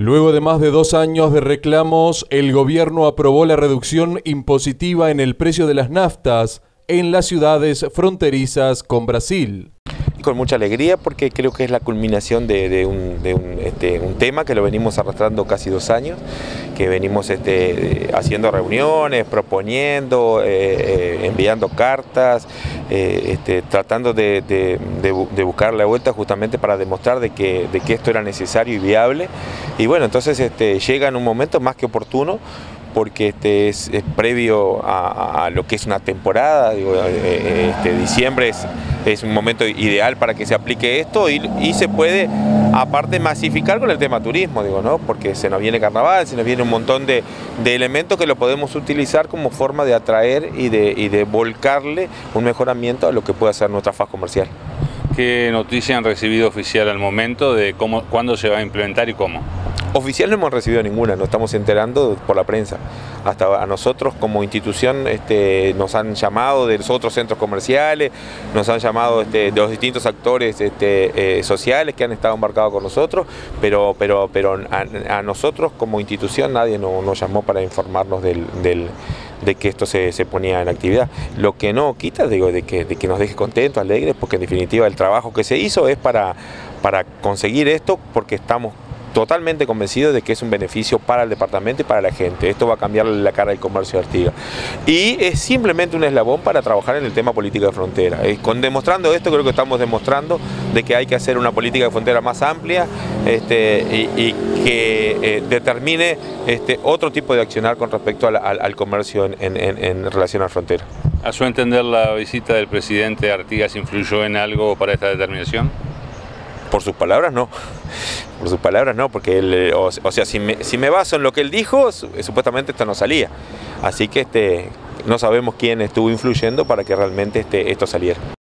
Luego de más de dos años de reclamos, el gobierno aprobó la reducción impositiva en el precio de las naftas en las ciudades fronterizas con Brasil con mucha alegría porque creo que es la culminación de, este, un, tema que lo venimos arrastrando casi dos años, que venimos este, haciendo reuniones, proponiendo, eh, eh, enviando cartas, eh, este, tratando de, buscar la vuelta justamente para demostrar de que, esto era necesario y viable. Y bueno, entonces llega en un momento más que oportuno porque este es, previo a, lo que es una temporada, este, diciembre es un momento ideal para que se aplique esto y, se puede aparte masificar con el tema turismo, digo, ¿no? Porque se nos viene carnaval, se nos viene un montón de, elementos que lo podemos utilizar como forma de atraer y de, de volcarle un mejoramiento a lo que puede hacer nuestra faz comercial. ¿Qué noticia han recibido oficial al momento de cómo, cuándo se va a implementar y cómo? Oficial no hemos recibido ninguna, nos estamos enterando por la prensa. Hasta a nosotros como institución este, nos han llamado de los otros centros comerciales, nos han llamado este, de los distintos actores este, eh, sociales que han estado embarcados con nosotros, pero, pero, pero a, nosotros como institución nadie nos, llamó para informarnos del, de que esto se, ponía en actividad. Lo que no quita, digo, de que, de que nos deje contentos, alegres, porque en definitiva el trabajo que se hizo es para, para conseguir esto, porque estamos totalmente convencido de que es un beneficio para el departamento y para la gente. Esto va a cambiar la cara del comercio de Artigas. Y es simplemente un eslabón para trabajar en el tema política de frontera. Eh, con demostrando esto creo que estamos demostrando de que hay que hacer una política de frontera más amplia este, y, que eh, determine este, otro tipo de accionar con respecto al, comercio en, en relación a la frontera. ¿A su entender la visita del presidente Artigas influyó en algo para esta determinación? Por sus palabras no, por sus palabras no, porque él, eh, o, sea, si me, si me, baso en lo que él dijo, supuestamente esto no salía. Así que este, no sabemos quién estuvo influyendo para que realmente este, esto saliera.